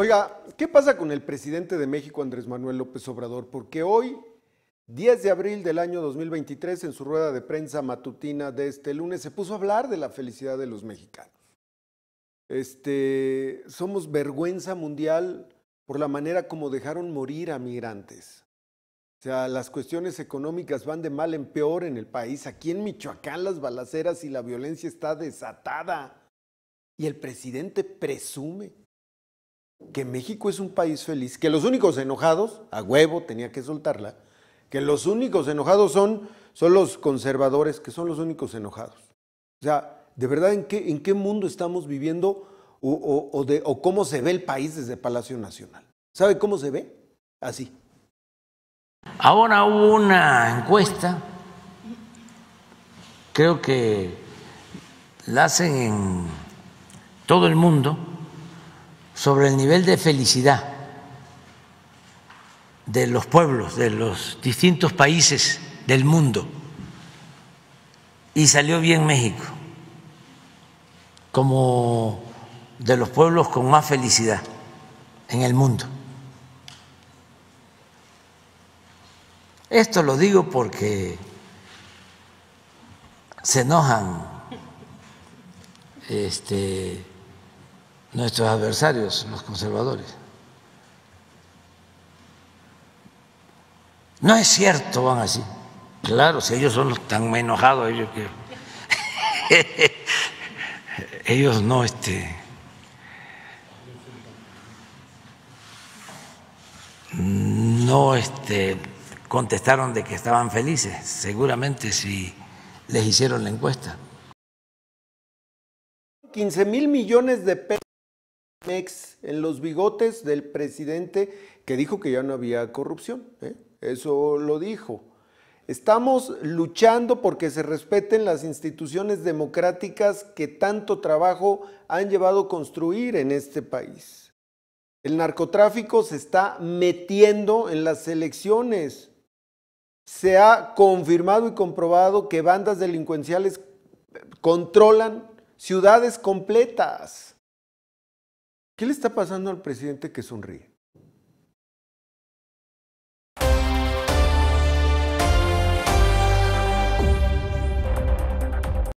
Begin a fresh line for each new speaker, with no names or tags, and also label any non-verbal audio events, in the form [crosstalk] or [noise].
Oiga, ¿qué pasa con el presidente de México, Andrés Manuel López Obrador? Porque hoy, 10 de abril del año 2023, en su rueda de prensa matutina de este lunes, se puso a hablar de la felicidad de los mexicanos. Este, somos vergüenza mundial por la manera como dejaron morir a migrantes. O sea, las cuestiones económicas van de mal en peor en el país. Aquí en Michoacán las balaceras y la violencia está desatada. Y el presidente presume que México es un país feliz, que los únicos enojados, a huevo tenía que soltarla, que los únicos enojados son, son los conservadores, que son los únicos enojados. O sea, de verdad, ¿en qué, en qué mundo estamos viviendo o, o, de, o cómo se ve el país desde Palacio Nacional? ¿Sabe cómo se ve? Así.
Ahora hubo una encuesta, creo que la hacen en todo el mundo, sobre el nivel de felicidad de los pueblos de los distintos países del mundo. Y salió bien México, como de los pueblos con más felicidad en el mundo. Esto lo digo porque se enojan este, nuestros adversarios, los conservadores. No es cierto, van así. Claro, si ellos son los tan enojados, ellos que [laughs] ellos no este no este contestaron de que estaban felices, seguramente si les hicieron la encuesta.
15 mil millones de pesos en los bigotes del presidente que dijo que ya no había corrupción. ¿eh? Eso lo dijo. Estamos luchando porque se respeten las instituciones democráticas que tanto trabajo han llevado a construir en este país. El narcotráfico se está metiendo en las elecciones. Se ha confirmado y comprobado que bandas delincuenciales controlan ciudades completas. ¿Qué le está pasando al presidente que sonríe?